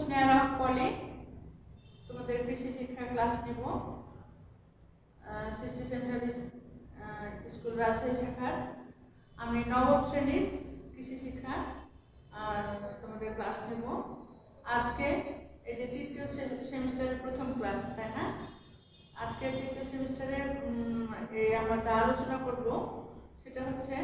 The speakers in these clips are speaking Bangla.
খোঁজ নেওয়ার ফলে তোমাদের কৃষি শিক্ষা ক্লাস নেব সৃষ্টি সেন্ট্রাল স্কুল রাজশাহী শাখার। আমি নবম শ্রেণির কৃষি শিক্ষা তোমাদের ক্লাস নেব। আজকে এই যে তৃতীয় সেমিস্টারের প্রথম ক্লাস, তাই না? আজকে তৃতীয় সেমিস্টারের এই আমরা যা আলোচনা করব, সেটা হচ্ছে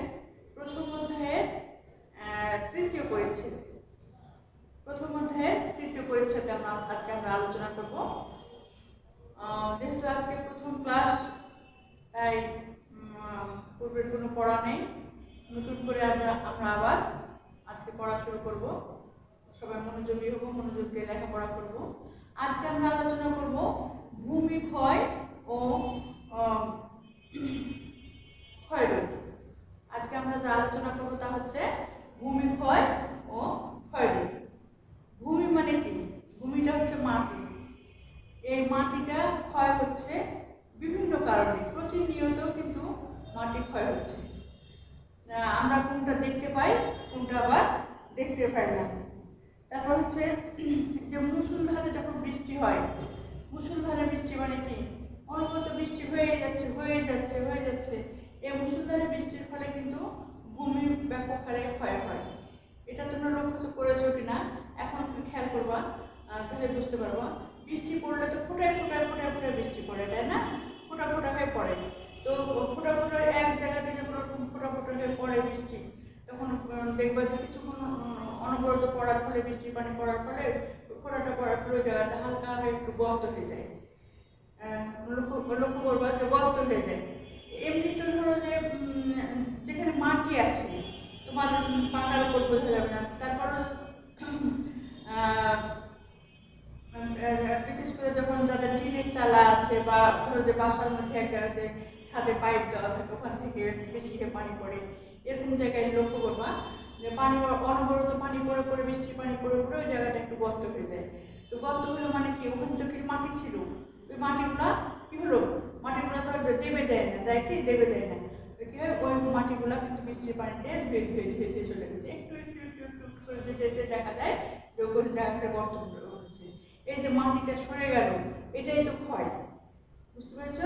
হয়। মুসুলধারে বৃষ্টি মানে কি? অনবরত বৃষ্টি হয়ে যাচ্ছে হয়ে যাচ্ছে হয়ে যাচ্ছে। এই মুসুলধারে বৃষ্টির ফলে কিন্তু ভূমি ব্যাপক হারে ক্ষয় হয়। এটা তোমরা লক্ষ্য করেছ কিনা? এখন তুমি খেয়াল করবা তাহলে বুঝতে পারবা। বৃষ্টি পড়লে তো ফোটায় ফোটায় ফোটায় ফোটায় বৃষ্টি পড়ে, তাই না? ফোটা ফোটা হয়ে পড়ে। তো ফোটা ফোটা এক জায়গাতে যখন ফোটা ফোটা হয়ে পড়ে বৃষ্টি, তখন দেখবা যে কিছুক্ষণ অনবরত পড়ার ফলে, বৃষ্টির পানি পড়ার ফলে পড়ার ফলে ওই জায়গাটা হালকা একটু গর্ত হয়ে যায়। লক্ষ্য লক্ষ্য করবা যে গর্ত হয়ে যায়। এমনি তো ধরো যে যেখানে মাটি আছে, তোমার পাকার উপর বোঝা যাবে না। তারপর বিশেষ করে যখন যাদের টিনের চালা আছে বা ধরো যে বাসার মধ্যে এক জায়গাতে ছাদে পাইপ দেওয়া থাকে, ওখান থেকে বেশি পানি পড়ে। এরকম জায়গায় লক্ষ্য করবা যে পানি অনবরত পানি পড়ে পড়ে, বৃষ্টির পানি পড়ে পড়ে ওই জায়গাটা একটু গর্ত হয়ে যায়। তো গর্ত হলো মানে কি? ওখানে তো মাটি ছিল? ওই মাটিগুলা কি হলো? মাটিগুলো তো দেবে যায় না। যায় কি? দেবে যায় না। কি হয়? ওই মাটিগুলা কিন্তু বৃষ্টির পানিতে ধুয়ে ধুয়ে ধুয়ে ধুয়ে চলে গেছে। একটু একটু একটু একটু করে যেতে দেখা যায় যে ওখানে জায়গাটা গর্ত হচ্ছে। এই যে মাটিটা সরে গেল, এটাই তো ক্ষয়। বুঝতে পেরেছ?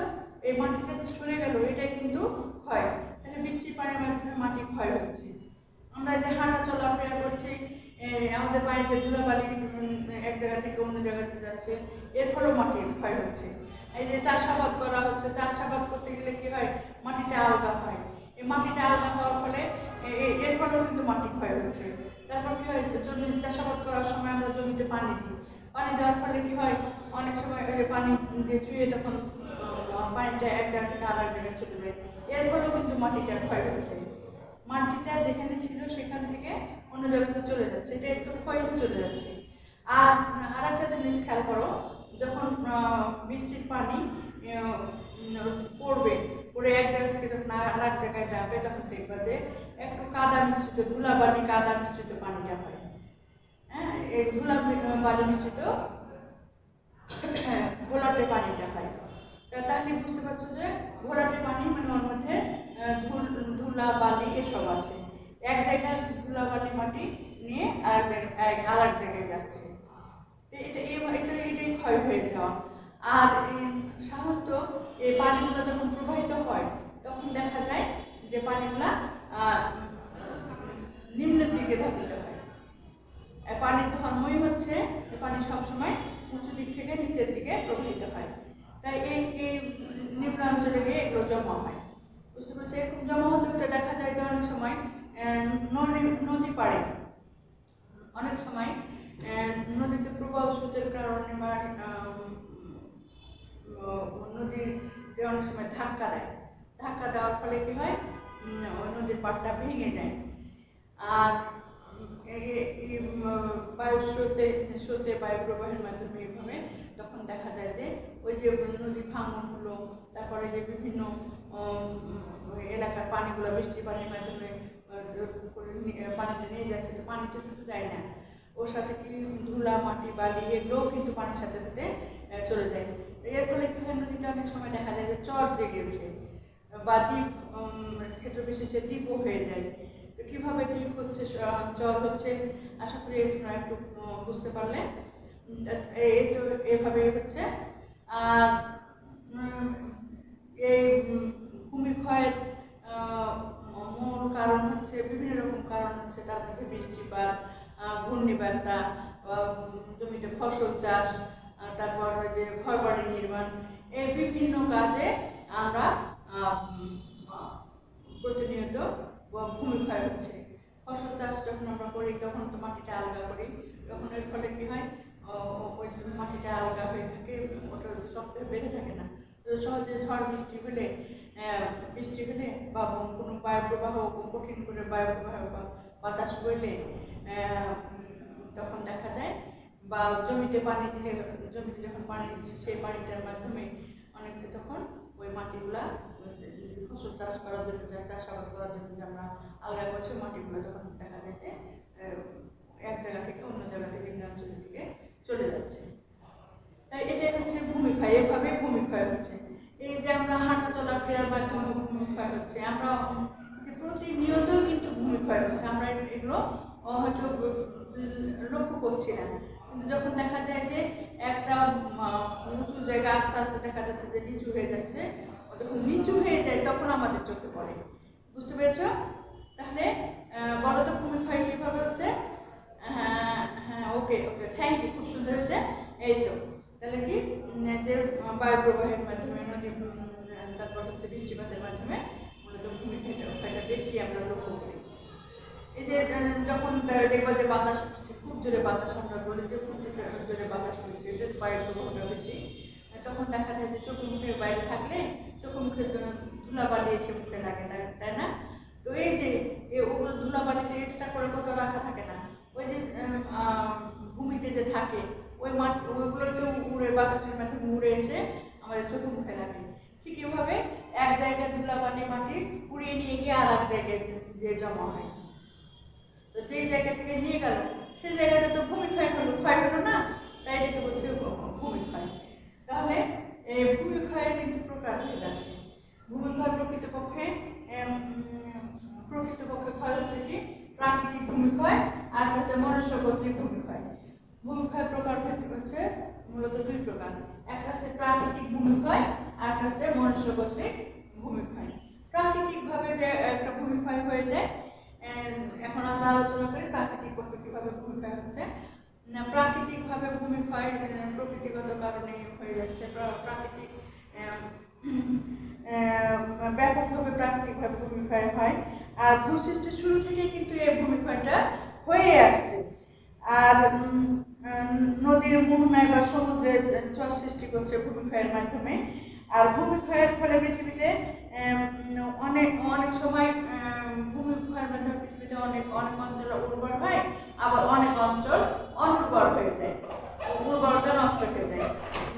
এই মাটিটা যে সরে গেল, এটাই কিন্তু ক্ষয়। তাহলে বৃষ্টির পানির মাধ্যমে মাটি ক্ষয় হচ্ছে। আমরা যে হাঁটা চলাফেরা করছি আমাদের যে ধুলাবালি এক জায়গা থেকে অন্য জায়গাতে যাচ্ছে, এর ফলেও মাটির ক্ষয় হচ্ছে। এই যে চাষাবাদ করা হচ্ছে, চাষাবাদ করতে গেলে কি হয়? মাটিটা আলগা হয়। এই মাটিটা আলগা হওয়ার ফলে এর ফলেও কিন্তু মাটি ক্ষয় হচ্ছে। তারপর কি হয়? জমি, চাষাবাদ করার সময় আমরা জমিতে পানি দিই। পানি দেওয়ার ফলে কি হয়? অনেক সময় পানি দিয়ে চুয়ে তখন পানিটা এক জায়গা থেকে আরেক জায়গায় চলে যায়। এর ফলেও কিন্তু মাটিটা ক্ষয় হচ্ছে। মাটিটা যেখানে ছিল সেখান থেকে অন্য জায়গাতে চলে যাচ্ছে। এটা একটু ক্ষয় হয়ে চলে যাচ্ছে। আর আর একটা জিনিস খেয়াল করো, যখন বৃষ্টির পানি পড়বে, পড়ে এক জায়গা থেকে যখন আর এক জায়গায় যাবে, তখন দেখবা যে একটু কাদা মিশ্রিত, ধুলাবালি কাদা মিশ্রিত পানিটা হয়। হ্যাঁ এই ধুলা বালি মিশ্রিত ঘোলাটে পানিটা হয়। তাহলে বুঝতে পারছ যে ঘোলাটে পানি মানে ওর মধ্যে ধুল বালি এসব আছে। এক জায়গায় ধুলা বালি মাটি নিয়ে আর জায়গায় আর এক জায়গায় যাচ্ছে। এটা এটা, এটাই ক্ষয় হয়ে যাওয়া। আর সাধারণত এই পানিগুলো যখন প্রবাহিত হয়, তখন দেখা যায় যে পানিগুলা নিম্নের দিকে ধাবিত হয়। পানির ধর্মই হচ্ছে যে পানি সবসময় উঁচু দিক থেকে নিচের দিকে প্রবাহিত হয়। তাই এই এই নিম্নাঞ্চলে গিয়ে এগুলো জমা হয়। বুঝতে পারছি এরকম জমা হতে হতে দেখা যায় যে অনেক সময় নদী নদী পাড়ে। অনেক সময় নদীতে প্রবাহ স্রোতের কারণে বা নদীর অনেক সময় ধাক্কা দেয়। ধাক্কা দেওয়ার ফলে কি হয়? নদীর পাড়টা ভেঙে যায়। আর বায়ু স্রোতে স্রোতে বায়ু প্রবাহের মাধ্যমে এইভাবে তখন দেখা যায় যে ওই যে নদী ভাঙনগুলো, তারপরে যে বিভিন্ন এলাকার পানিগুলো, বৃষ্টির পানির মাধ্যমে পানিটা নিয়ে যাচ্ছে, তো পানি তো শুধু যায় না। ওর সাথে কি ধুলা, মাটি, বালি, এগুলোও কিন্তু পানির সাথে সাথে চলে যায়। এর ফলে কি হয়, নদীতে অনেক সময় দেখা যায় যে চর জেগে ওঠে বা দ্বীপ ক্ষেত্র বিশেষে দ্বীপও হয়ে যায়। তো কীভাবে দ্বীপ হচ্ছে চর হচ্ছে, আশা করি তোমরা একটু বুঝতে পারলে এই তো এভাবে হচ্ছে। আর এই ভূমিক্ষয়ের মূল কারণ হচ্ছে, বিভিন্ন রকম কারণ হচ্ছে, তার মধ্যে বৃষ্টিপাত ঘূর্ণিবার্তা জমিতে ফসল চাষ তারপর যে ঘরবাড়ি নির্মাণ এই বিভিন্ন কাজে আমরা প্রতিনিয়ত ভূমিক্ষয় হচ্ছে। ফসল চাষ যখন আমরা করি, তখন তো মাটিটা আলগা করি, তখন এর ফলে কি হয়? ওই মাটিটা আলগা হয়ে থাকে, ওটা শক্ত বেড়ে থাকে না। তো সহজে ঝড় বৃষ্টি হলে বৃষ্টি হলে বা কোনো বায়ু প্রবাহ কঠিন করে বায়ু প্রবাহ বা বাতাস বইলে তখন দেখা যায় বা জমিতে পানি দিলে, জমিতে যখন পানি দিচ্ছে, সেই পানিটার মাধ্যমে অনেক তখন ওই মাটিগুলা, ফসল চাষ করার জন্য চাষাবাদ করার জন্য যে আমরা আলগা করছি মাটিগুলো তখন দেখা যায় যে এক জায়গা থেকে অন্য জায়গা থেকে নিম্নাঞ্চলের দিকে চলে যাচ্ছে। তাই এটাই হচ্ছে ভূমিক্ষয় এভাবে ভূমিক্ষয় হচ্ছে। যে আমরা হাঁটা চলাফেরার মাধ্যমে ভূমিক্ষয় হচ্ছে, আমরা যে প্রতিনিয়ত কিন্তু ভূমিক্ষয় হচ্ছে, আমরা এগুলো হয়তো লক্ষ্য করছি না। কিন্তু যখন দেখা যায় যে একটা উঁচু জায়গা আস্তে আস্তে দেখা যাচ্ছে যে নিচু হয়ে যাচ্ছে যখন নিচু হয়ে যায়, তখন আমাদের চোখে পড়ে। বুঝতে পেরেছ? তাহলে বলো তো ভূমিক্ষয় কীভাবে হচ্ছে? হ্যাঁ হ্যাঁ ওকে ওকে থ্যাংক ইউ খুব সুন্দর হয়েছে। এই তো, তাহলে কি? যে বায়ু প্রবাহের মাধ্যমে তারপর হচ্ছে বৃষ্টিপাতের মাধ্যমে মূলত ভূমিক্ষয়টা ক্ষয়টা বেশি আমরা লক্ষ্য করি। এই যে যখন দেখবা যে বাতাস উঠছে, খুব জোরে বাতাস আমরা বলি, যে খুব জোরে- বাতাস উঠছে, এটা বায়ু প্রবাহটা বেশি তখন দেখা যায় যে চোখে মুখে বাইরে থাকলে চোখে মুখে ধুলাবালি এসে মুখে লাগে, তাই- না? তো এই যে ওগুলো ধুলাবালিতে এক্সট্রা করে কোথাও রাখা থাকে না? ওই যে ভূমিতে যে থাকে, ওই মাঠ ওইগুলো তো উড়ে, বাতাসের মাধ্যমে উড়ে এসে আমাদের চোখে মুখে লাগে। ঠিক এভাবে এক জায়গায় ধুলাবালি মাটি উড়িয়ে নিয়ে গিয়ে আর এক জায়গায় জমা হয়। তো যেই জায়গা থেকে নিয়ে গেল, সেই জায়গাতে তো ভূমিক্ষয় হলো। ক্ষয় হলো না? তাই এটাকে বলছে ভূ- ভূমিক্ষয় তাহলে এই ভূমিক্ষয়ের কিন্তু প্রকার হয়ে গেছে। ভূমিক্ষয় প্রকৃতপক্ষে প্রকৃতপক্ষে ক্ষয় হচ্ছে কি? প্রাকৃতিক ভূমিক্ষয় আর হচ্ছে মনুষ্য কর্তৃক ভূমিক্ষয়। ভূমিক্ষয় প্রকার ভেদ হচ্ছে মূলত দুই প্রকার। একটা হচ্ছে প্রাকৃতিক ভূমিক্ষয় আর হচ্ছে মনুষ্য কর্তৃক ভূমিক্ষয়। প্রাকৃতিকভাবে যে একটা ভূমিক্ষয় হয়ে যায় এখন আমরা আলোচনা করি প্রাকৃতিকভাবে কীভাবে ভূমিক্ষয় হচ্ছে। প্রাকৃতিকভাবে ভূমিক্ষয় প্রকৃতিগত কারণে হয়ে যাচ্ছে। প্রাকৃতিক ব্যাপকভাবে প্রাকৃতিকভাবে ভূমিক্ষয় হয়। আর ভূসৃষ্টির শুরু থেকে কিন্তু এই ভূমিক্ষয়টা হয়ে আসছে। আর নদীর মোহনায় বা সমুদ্রে চর সৃষ্টি করছে ভূমিক্ষয়ের মাধ্যমে। আর ভূমিক্ষয়ের ফলে পৃথিবীতে অনেক অনেক সময় ভূমিক্ষয়ের মাধ্যমে পৃথিবীতে অনেক অনেক অঞ্চল উর্বর হয় আবার অনেক অঞ্চল অনুর্বর হয়ে যায় উর্বরতা নষ্ট হয়ে যায়।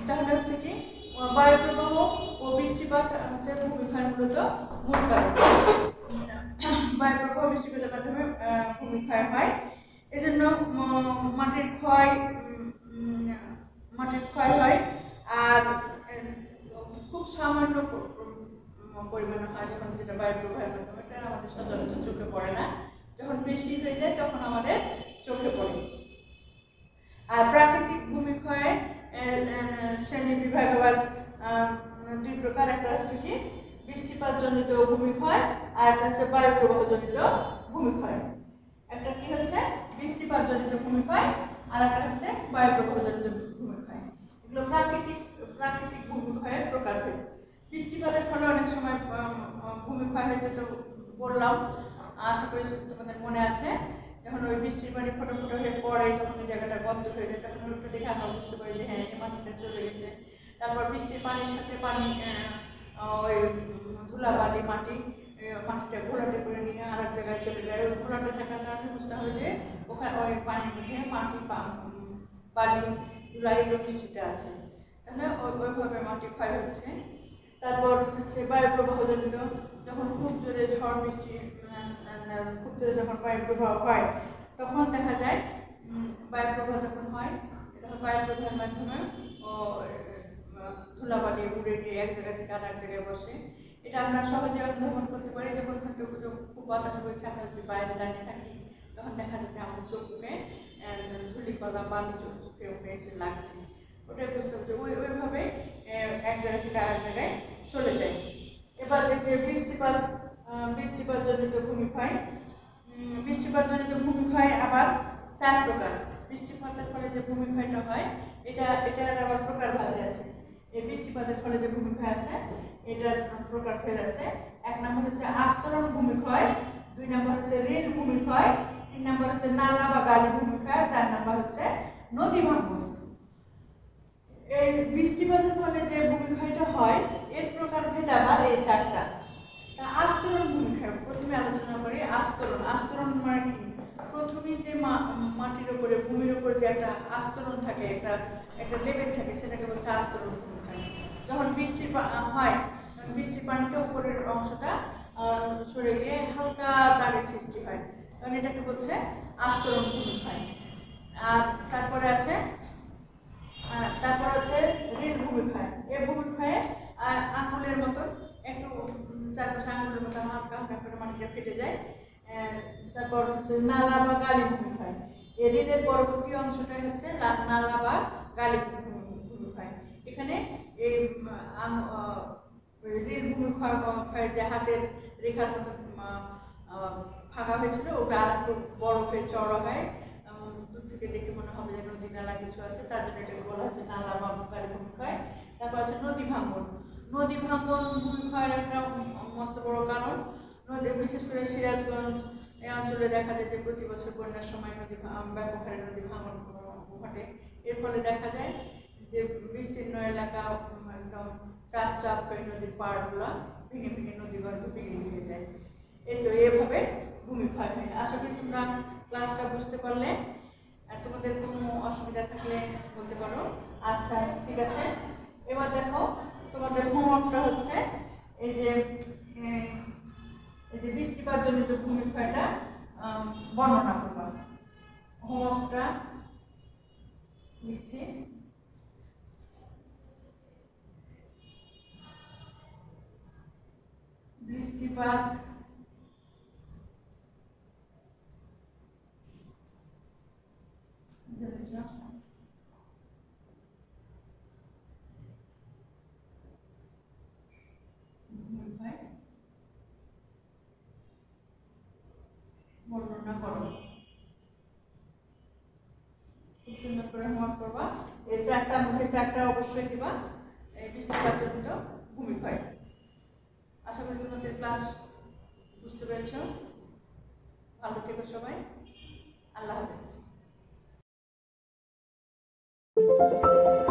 তাহলে হচ্ছে কি আহ, বায়ু প্রবাহ ও বৃষ্টিপাত হচ্ছে ভূমিক্ষয়ের মূলত মূল কারণ। বায়ু প্রবাহ বৃষ্টিপাতের মাধ্যমে ভূমিক্ষয় হয়। এজন্য উম, মাটির ক্ষয় মাটির ক্ষয় হয়। আর সামান্য পরিমাণে হয়, যখন যেটা বায়ু প্রবাহের মাধ্যমে এটা আমাদের সচরাচর চোখে পড়ে না। যখন বেশি হয়ে যায়, তখন আমাদের চোখে পড়ে। আর প্রাকৃতিক ভূমিক্ষয়ে শ্রেণি বিভাগ আবার দুই প্রকার, একটা হচ্ছে কি বৃষ্টিপাত জনিত ভূমিক্ষয় আর একটা হচ্ছে বায়ু প্রবাহ জনিত ভূমিক্ষয়। একটা কি হচ্ছে বৃষ্টিপাত জনিত ভূমিক্ষয় আর একটা হচ্ছে বায়ু প্রবাহ জনিত ভূমিক্ষয়। এগুলো প্রাকৃতিক প্রাকৃতিক ভূমিক্ষয়ের প্রকারভেদ বৃষ্টিপাতের ফলে অনেক সময় ভূমিক্ষয় হয়েছে তো বললাম, আশা করি তোমাদের মনে আছে। যখন ওই বৃষ্টির পানি ফটো ফটো হয়ে পড়ে, তখন ওই জায়গাটা বদ্ধ হয়ে যায়, তখন ওটা দেখে আমরা বুঝতে পারি যে হ্যাঁ এই মাটিটা চলে গেছে। তারপর বৃষ্টির পানির সাথে পানি ওই ধুলাবালি মাটি মাটিটা ঘোলাটে করে নিয়ে আর এক জায়গায় চলে যায়। ওই ঘোলাটে থাকার কারণে বুঝতে হবে যে, ওখানে ওই পানির মধ্যে মাটি বালি, ধুলা, এগুলো মিশ্রিত আছে। তাহলে ওইভাবে মাটি ক্ষয় হচ্ছে। তারপর হচ্ছে বায়ু প্রবাহজনিত যখন খুব জোরে ঝড় বৃষ্টি খুব জোরে যখন বায়ু প্রবাহ হয় তখন দেখা যায় উম, বায়ু প্রবাহ যখন হয় তখন বায়ু প্রবাহের মাধ্যমে ও ধুলাবালি উড়ে গিয়ে এক জায়গা থেকে আর এক জায়গায় বসে। এটা আমরা সহজে অনুধাবন করতে পারি যখন হয়তো খুব- বাতাস বইছে আমরা যদি বাইরে দাঁড়িয়ে থাকি তখন দেখা যাচ্ছে আমাদের চোখে ধুলি কলা বালি চোখ চোখে উঠে এসে লাগছে। ওই এক জায়গায় চলে যায়। এবার বৃষ্টিপাত আহ, বৃষ্টিপাত জনিত ভূমিক্ষয়। উম, ভূমিক্ষয় আবার চার প্রকার। বৃষ্টিপাতের ফলে যে হয় এটা এটার আবার প্রকার আছে। এই বৃষ্টিপাতের ফলে যে আছে এটার প্রকার এক নম্বর হচ্ছে আস্তরণ ভূমিক্ষয় দুই নম্বর হচ্ছে ভূমিক্ষয় তিন নম্বর হচ্ছে নালা বা গালি চার নম্বর হচ্ছে নদী ভাঙ্গন এই বৃষ্টিপাতের ফলে যে ভূমিক্ষয়টা হয়, এর প্রকার ভেদ আবার এই চারটা। তা আস্তরণ ভূমিক্ষয়, প্রথমে আলোচনা করি, আস্তরণ। আস্তরণ মানে কি? প্রথমে যে মাটির উপরে ভূমির উপর যে একটা আস্তরণ থাকে, একটা একটা লেভেল থাকে, সেটাকে বলছে আস্তরণ ভূমিক্ষয়। যখন বৃষ্টি হয় বৃষ্টির পানিতে উপরের অংশটা সরে গিয়ে হালকা দাগের সৃষ্টি হয়। তখন এটাকে বলছে আস্তরণ ভূমিক্ষয়। আর তারপরে আছে তারপর আছে রিল ভূমিক্ষয় এই ভূমিক্ষয়ে আঙুলের মতন একটু চারপাশে আঙুলের মতো হালকা হালকা করে মাটিটা ফেটে যায়। তারপর হচ্ছে নালা বা গালি ভূমিক্ষয় এই রিলের পরবর্তী অংশটাই হচ্ছে নালা বা গালি ভূমি- ভূমিক্ষয় এখানে এই রিল ভূমিক্ষয় ক্ষয় যে হাতের রেখার মতো ফাঁকা হয়েছিল, ওটা আর একটু বড় হয়ে চড়া হয়। থেকে দেখে মনে হবে যে নদী নালা কিছু আছে, তার জন্য এটাকে বলা হচ্ছে নালা বা বুকারি ভূমিক্ষয় তারপর আছে নদী ভাঙ্গন। নদী ভাঙ্গন ভূমিক্ষয়ের একটা মস্ত বড় কারণ। নদী, বিশেষ করে সিরাজগঞ্জ এই অঞ্চলে দেখা যায় যে প্রতি বছর বন্যার সময় নদী ব্যাপক হারে নদী ভাঙ্গন ঘটে। এর ফলে দেখা যায় যে বিস্তীর্ণ এলাকা একদম চাপ চাপ হয়ে নদীর পাড়গুলো ভেঙে ভেঙে নদী গর্ভে ভেঙে ভেঙে যায়। এই তো এভাবে ভূমিক্ষয় হয়। আশা করি তোমরা ক্লাসটা বুঝতে পারলে। তোমাদের কোনো অসুবিধা থাকলে বলতে পারো। আচ্ছা ঠিক আছে। এবার দেখো, তোমাদের হোমওয়ার্কটা হচ্ছে। এই যে এই যে বৃষ্টিপাত জনিত ভূমিক্ষয়টা বর্ণনা করবা হোমওয়ার্কটা লিখছি বৃষ্টিপাত জনিত ভূমিক্ষয় খুব সুন্দর করে হোমওয়ার্ক করবা মধ্যে চারটা অবশ্যই দিবা এই বৃষ্টিপাত জনিত ভূমিক্ষয় আশা করি ক্লাস ভালো থেকো সবাই আল্লাহ হাফেজ। Thank you.